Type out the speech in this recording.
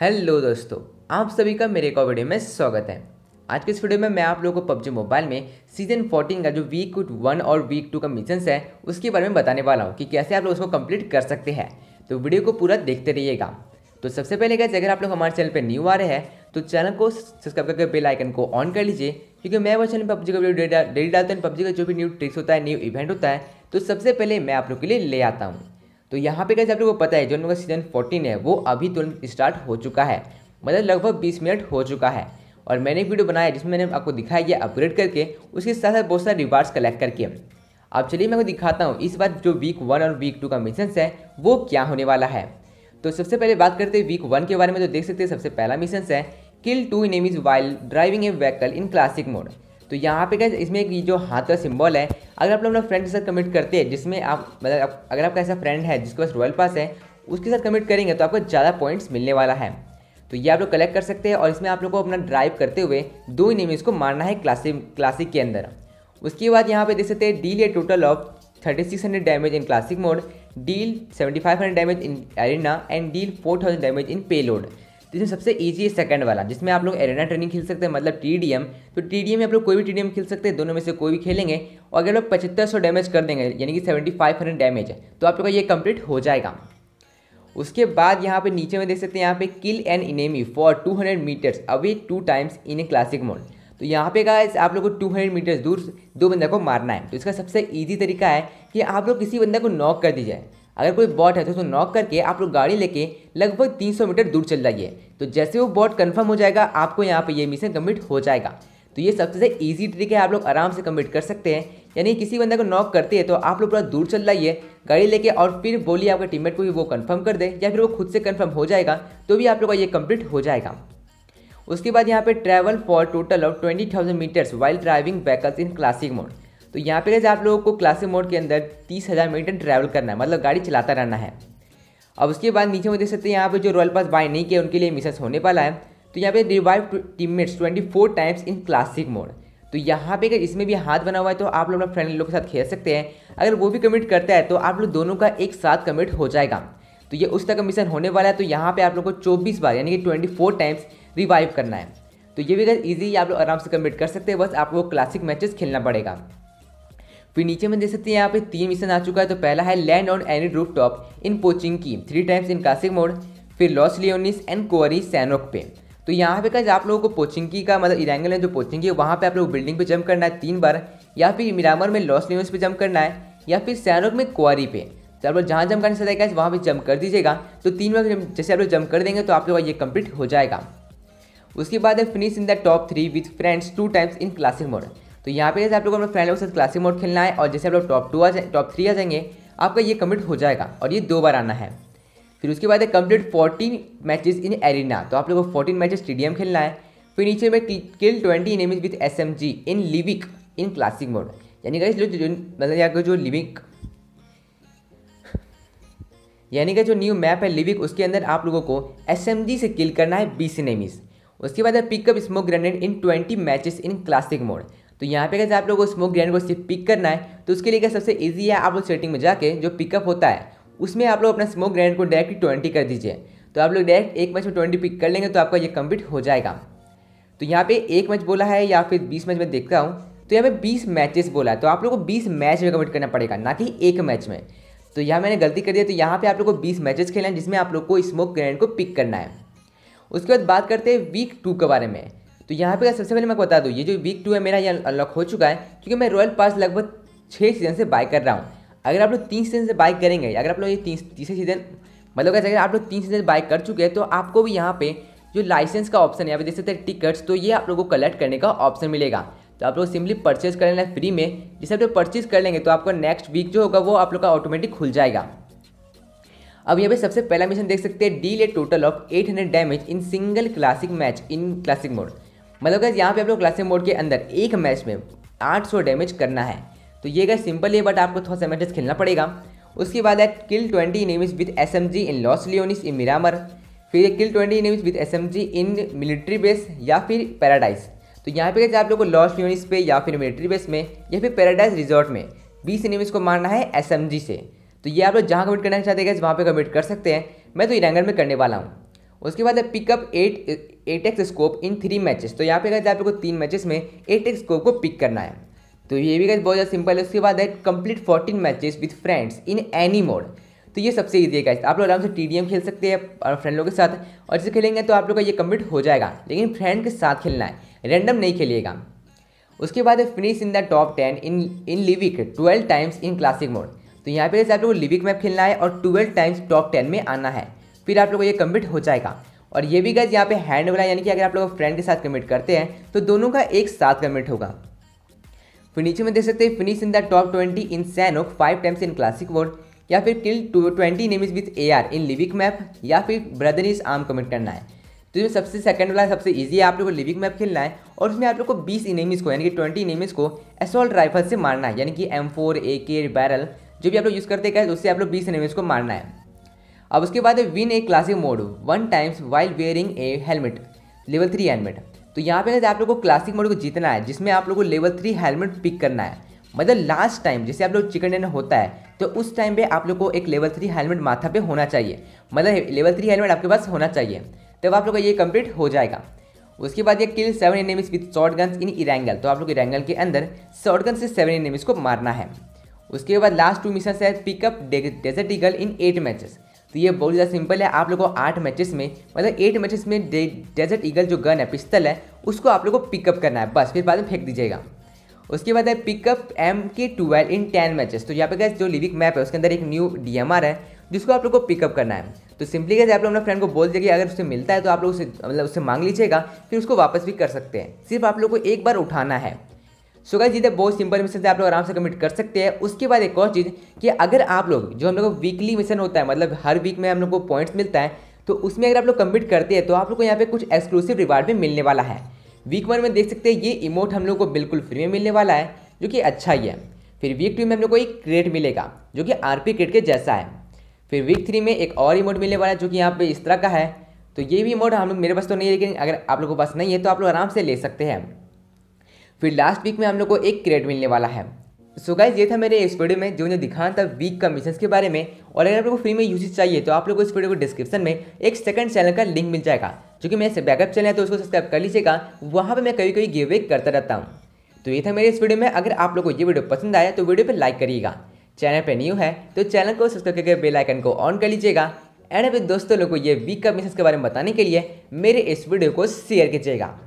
Hello दोस्तों, आप सभी का मेरे एक वीडियो में स्वागत है। आज के इस वीडियो में मैं आप लोगों को पबजी मोबाइल में सीज़न 14 का जो वीक वन और वीक टू का मिशन है, उसके बारे में बताने वाला हूँ कि कैसे आप लोग उसको कंप्लीट कर सकते हैं। तो वीडियो को पूरा देखते रहिएगा। तो सबसे पहले कैसे अगर आप लोग हमारे चैनल पर न्यू आ रहे हैं तो चैनल को सब्सक्राइब करके बेल आइकन को ऑन कर लीजिए, क्योंकि मैं वो चैनल पबजी का वीडियो डेली डालता हूँ, पबजी का जो भी न्यू ट्रिक्स होता है न्यू इवेंट होता है तो सबसे पहले मैं आप लोग के लिए ले आता हूँ। तो यहाँ पे कैसे आप लोगों को पता है, जो उनका सीज़न 14 है, वो अभी तुरंत स्टार्ट हो चुका है। मतलब लगभग 20 मिनट हो चुका है। और मैंने एक वीडियो बनाया जिसमें मैंने आपको दिखाया गया अपग्रेड करके, उसके साथ साथ बहुत सारे रिवार्ड्स कलेक्ट करके। अब चलिए मैं आपको दिखाता हूँ, इस बार जो वीक वन और वीक टू का मिशन है, वो क्या होने वाला है। तो सबसे पहले बात करते हैं वीक वन के बारे में तो देख सकते हैं सबसे पहला मिशन है kill two enemies while driving a vehicle in classic mode तो यहाँ पे क्या इसमें एक जो हाथ का सिंबल है, अगर आप लोग अपना फ्रेंड के साथ कमिट करते हैं, जिसमें आप मतलब अगर आपका ऐसा फ्रेंड है, जिसके पास रॉयल पास है, उसके साथ कमिट करेंगे तो आपको ज़्यादा पॉइंट्स मिलने वाला है। तो ये आप लोग कलेक्ट कर सकते हैं और इसमें आप लोग को अपना ड्राइव करते हुए दो इनिमीज को मारना है क्लासिक क्लासिक के अंदर। उसके बाद यहाँ पे देख सकते हैं deal a total of thirty six hundred damage in classic mode deal seventy five hundred damage in arena and deal four thousand damage in payload तो इसमें सबसे ईजी है सेकंड वाला, जिसमें आप लोग एरेना ट्रेनिंग खेल सकते हैं मतलब टी तो टी में आप लोग कोई भी टी खेल सकते हैं, दोनों में से कोई भी खेलेंगे, और अगर लोग पचहत्तर डैमेज कर देंगे, यानी कि सेवेंटी डैमेज तो आप लोग का ये कंप्लीट हो जाएगा। उसके बाद यहाँ पे नीचे में देख सकते हैं, यहाँ पे kill an enemy for 200 metres away two times in a classic mode तो यहाँ पे गाइस आप लोग को 200 मीटर्स दूर दो बंदे को मारना है। तो इसका सबसे इजी तरीका है कि आप लोग किसी बंदे को नॉक कर दीजिए। अगर कोई बॉट है तो उसको नॉक करके आप लोग गाड़ी लेके लगभग 300 मीटर दूर चल जाइए। तो जैसे वो बॉट कन्फर्म हो जाएगा, आपको यहाँ पे ये मिशन कंप्लीट हो जाएगा। तो ये सबसे ईजी ट्रिक है, आप लोग आराम से कंप्लीट कर सकते हैं। यानी किसी बंदे को नॉक करते हैं तो आप लोग पूरा दूर चल जाइए, गाड़ी लेके और फिर बोलिए आपके टीममेट को भी वो कंफर्म कर दे या फिर वो खुद से कंफर्म हो जाएगा तो भी आप लोग का ये कंप्लीट हो जाएगा। उसके बाद यहाँ पे travel for total of twenty thousand metres while driving vehicles in classic mode तो यहाँ पे आप लोगों को क्लासिक मोड के अंदर तीस हज़ार मीटर ट्रैवल करना है मतलब गाड़ी चलाता रहना है। अब उसके बाद नीचे में देख सकते हैं यहाँ पे जो रॉयल पास बाय नहीं किया, उनके लिए मिशन होने वाला है। तो यहाँ पे revive teammates twenty four times in classic mode तो यहाँ पे अगर इसमें भी हाथ बना हुआ है तो आप लोग अपना फ्रेंड लोग के साथ खेल सकते हैं। अगर वो भी कमिट करता है तो आप लोग दोनों का एक साथ कमिट हो जाएगा। तो ये उस तक मिशन होने वाला है तो यहाँ पे आप लोग को चौबीस बार, यानी कि ट्वेंटी फोर टाइम्स रिवाइव करना है। तो ये भी अगर ईजी आप लोग आराम से कमिट कर सकते हैं, बस आपको क्लासिक मैचेस खेलना पड़ेगा। फिर नीचे में देख सकते हैं यहाँ पे तीन मिशन आ चुका है। तो पहला है land on any roof top in Pochinki की। Three times in classic mode फिर Los Leones and Quarry Sanhok पे। तो यहाँ पे कैसे आप लोगों को पोचिंकी का मतलब इरेंगल है जो पोचिंकी है, वहाँ पे आप लोग बिल्डिंग पे जंप करना है तीन बार, या फिर मिरामर में लॉस लियोन्स पे जंप करना है, या फिर सैनोक में कुआरी पे। तो आप लोग जहाँ जंप करने से है वहाँ पे जंप कर दीजिएगा। तो तीन बार जैसे आप लोग जंप कर देंगे तो आप लोग का ये कंप्लीट हो जाएगा। उसके बाद है finish in the top three with friends two times in classic mode तो यहाँ पे जैसे आप लोग अपने फ्रेंड के साथ क्लासिक मोड खेलना है और जैसे आप लोग टॉप टू आ जाए टॉप थ्री आ जाएँगे, आपका ये कंप्लीट हो जाएगा और ये दो बार आना है। फिर उसके बाद है complete fourteen matches in arena तो आप लोगों को फोर्टीन मैचेस स्टेडियम खेलना है। फिर नीचे में kill twenty enemies with S M G in Livik in classic mode यानी कि जो मतलब यहाँ का जो लिविक यानी कि जो न्यू मैप है लिविक उसके अंदर आप लोगों को एसएमजी से किल करना है बीस इनेमीज उसके बाद है pick up smoke grenade in twenty matches in classic mode तो यहाँ पे कैसे आप लोगों को स्मोक ग्रेनेड को सिर्फ़ पिक करना है तो उसके लिए क्या सबसे ईजी है, आप लोग सेटिंग में जाके जो पिकअप होता है, उसमें आप लोग अपना स्मोक ग्रेनेड को डायरेक्ट ट्वेंटी कर दीजिए। तो आप लोग डायरेक्ट एक मैच में ट्वेंटी पिक कर लेंगे तो आपका ये कंप्लीट हो जाएगा। तो यहाँ पे एक मैच बोला है या फिर बीस मैच में देखता हूँ तो यहाँ पे बीस मैचेस बोला है। तो आप लोग को बीस मैच में कमिट करना पड़ेगा, ना कि एक मैच में। तो यहाँ मैंने गलती कर दिया तो यहाँ पे आप लोग को बीस मैचेस खेलना है, जिसमें आप लोग को स्मोक ग्रेनेड को पिक करना है। उसके बाद बात करते हैं वीक टू के बारे में। तो यहाँ पे सबसे पहले मैं बता दूँ, ये जो वीक टू है, मेरा ये अनलॉक हो चुका है, क्योंकि मैं रॉयल पास लगभग छः सीज़न से बाय कर रहा हूँ। अगर आप लोग तीन सीज़न से बाइक करेंगे, अगर आप लोग ये तीसरे सीज़न मतलब कैसे, अगर आप लोग तीन सीज़न बाइक कर चुके हैं तो आपको भी यहाँ पे जो लाइसेंस का ऑप्शन है यहाँ पे देख सकते हैं टिकट्स तो ये आप लोगों को कलेक्ट करने का ऑप्शन मिलेगा। तो आप लोग सिंपली परचेज कर लेना फ्री में। जिसे आप लोग परचेज कर लेंगे तो आपका नेक्स्ट वीक जो होगा, वो आप लोग का ऑटोमेटिक खुल जाएगा। अब यहाँ पे सबसे पहला मिशन देख सकते हैं deal a total of 800 damage in single classic match in classic mode मतलब यहाँ पे आप लोग क्लासिक मोड के अंदर एक मैच में 800 डैमेज करना है। तो ये गैस सिंपल है बट आपको थोड़ा सा मैचेस खेलना पड़ेगा। उसके बाद है kill twenty enemies with S M G in Los Leones in Miramar फिर kill twenty enemies with S M G in military base या फिर पैराडाइज तो यहाँ पे आप लोग को लॉस लियोनिस पे या फिर मिलिट्री बेस में या फिर पैराडाइज रिजॉर्ट में बीस इनिमिस को मारना है एस एम जी से। तो ये आप लोग जहाँ कमिट करना चाहते हैं वहाँ पर कमिट कर सकते हैं। मैं तो इरांगन में करने वाला हूँ। उसके बाद है pick up eight eight X scope in three matches तो यहाँ पे गए आप लोग को तीन मैचेस में एट एक्स स्कोप को पिक करना है। तो ये भी गए बहुत ज़्यादा सिंपल है। उसके बाद है complete fourteen matches with friends in any mode तो ये सबसे ईजी है आप लोग आराम से टीडीएम खेल सकते हैं फ्रेंड लोगों के साथ। और जैसे खेलेंगे तो आप लोग का ये कंप्लीट हो जाएगा। लेकिन फ्रेंड के साथ खेलना है। रैंडम नहीं खेलिएगा। उसके बाद है finish in the top ten in in Livik twelve times in classic mode तो यहाँ पे जैसे आप लोग को लिविक मैप खेलना है और ट्वेल्व टाइम्स टॉप टेन में आना है। फिर आप लोगों को ये कंप्लीट हो जाएगा। और ये भी गैस यहाँ पे हैंड वाला, यानी कि अगर आप लोग फ्रेंड के साथ कमिट करते हैं तो दोनों का एक साथ कमिट होगा। फिर नीचे में देख सकते हैं finish in the top twenty in Sanhok five times in classic word या फिर kill two twenty enemies with A R in Livik map या फिर ब्रदर इज़ आर्म कमिट करना है। तो जो सबसे सेकंड वाला, सबसे इजी है, आप लोग को लिविक मैप खेलना है, और उसमें आप लोग को 20 इनेमीज को, यानी कि 20 इनेमीज को असॉल्ट राइफल से मारना है, यानी कि एम फोर ए के बैरल जो भी आप लोग यूज़ करते हैं उससे आप लोग 20 इनेमीज को मारना है। अब उसके बाद win a classic mode one times while wearing a helmet level three helmet तो यहाँ पे आप लोग को क्लासिक मोड को जीतना है, जिसमें आप लोग को लेवल थ्री हेलमेट पिक करना है। मतलब लास्ट टाइम जैसे आप लोग चिकन डिनर होता है तो उस टाइम पे आप लोग को एक लेवल थ्री हेलमेट माथा पे होना चाहिए। मतलब लेवल थ्री हेलमेट आपके पास होना चाहिए। तब आप लोग का ये कंप्लीट हो जाएगा। उसके बाद ये kill seven enemies with short guns in Erangel तो आप लोग इरेंगल के अंदर शॉर्ट गन से सेवन एनिमीज को मारना है। उसके बाद लास्ट टू मिशन है pickup desert eagle in eight matches तो ये बहुत ज़्यादा सिंपल है। आप लोग को आठ मैचेस में मतलब एट मैचेस में डेजर्ट ईगल जो गन है पिस्तल है, उसको आप लोग को पिकअप करना है। बस, फिर बाद में फेंक दीजिएगा। उसके बाद है pickup M K twelve in ten matches तो यहाँ पे गैस जो लिविक मैप है, उसके अंदर एक न्यू डीएमआर है, जिसको आप लोग को पिकअप करना है। तो सिंपली कैसे आप लोग अपने फ्रेंड को बोल दीजिए अगर उससे मिलता है तो आप लोग उसे मतलब उससे मांग लीजिएगा, फिर उसको वापस भी कर सकते हैं। सिर्फ़ आप लोग को एक बार उठाना है। सो गाइस ये बहुत सिंपल मिशन से आप लोग आराम से कमिट कर सकते हैं। उसके बाद एक और चीज़ कि अगर आप लोग, जो हम लोग को वीकली मिशन होता है मतलब हर वीक में हम लोग को पॉइंट्स मिलता है तो उसमें अगर आप लोग कंप्लीट करते हैं तो आप लोग को यहाँ पे कुछ एक्सक्लूसिव रिवार्ड भी मिलने वाला है। वीक वन में देख सकते हैं, ये इमोट हम लोग को बिल्कुल फ्री में मिलने वाला है, जो कि अच्छा ही है। फिर वीक टू में हम लोग को एक क्रेट मिलेगा, जो कि आर पी क्रेट के जैसा है। फिर वीक थ्री में एक और इमोट मिलने वाला है, जो कि यहाँ पे इस तरह का है। तो ये भी इमोट हम लोग, मेरे पास तो नहीं है, लेकिन अगर आप लोगों के पास नहीं है तो आप लोग आराम से ले सकते हैं। फिर लास्ट वीक में हम लोग को एक क्रेड मिलने वाला है। सो गाइज़ ये था मेरे इस वीडियो में जो मुझे दिखाना था वीक का मिशन के बारे में। और अगर आप लोग को फ्री में यूजेज चाहिए तो आप लोग को इस वीडियो को डिस्क्रिप्शन में एक सेकंड चैनल का लिंक मिल जाएगा। जो कि मेरे बैकअप चैनल है तो उसको सब्सक्राइब कर लीजिएगा। वहाँ पर मैं कभी कभी गिव वेक करता रहता हूँ। तो ये था मेरे इस वीडियो में। अगर आप लोग को ये वीडियो पसंद आया तो वीडियो पर लाइक करिएगा। चैनल पर न्यू है तो चैनल को सब्सक्राइब करके बेलाइकन को ऑन कर लीजिएगा। एंड अभी दोस्तों लोग को ये वीक का मिसेस के बारे में बताने के लिए मेरे इस वीडियो को शेयर कीजिएगा।